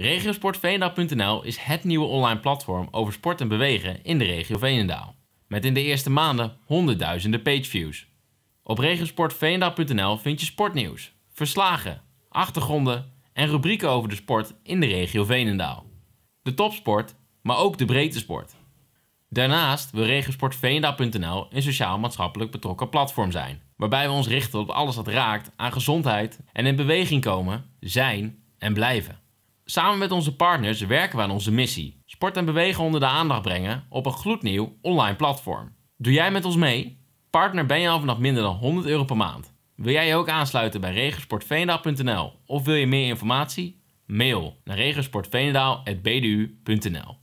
Regiosportveenendaal.nl is het nieuwe online platform over sport en bewegen in de regio Veenendaal. Met in de eerste maanden honderdduizenden pageviews. Op regiosportveenendaal.nl vind je sportnieuws, verslagen, achtergronden en rubrieken over de sport in de regio Veenendaal. De topsport, maar ook de breedte sport. Daarnaast wil regiosportveenendaal.nl een sociaal-maatschappelijk betrokken platform zijn, waarbij we ons richten op alles wat raakt aan gezondheid en in beweging komen, zijn en blijven. Samen met onze partners werken we aan onze missie: sport en bewegen onder de aandacht brengen op een gloednieuw online platform. Doe jij met ons mee? Partner ben je al vanaf minder dan 100 euro per maand. Wil jij je ook aansluiten bij regensportveenendaal.nl of wil je meer informatie? Mail naar regensportveenendaal.bdu.nl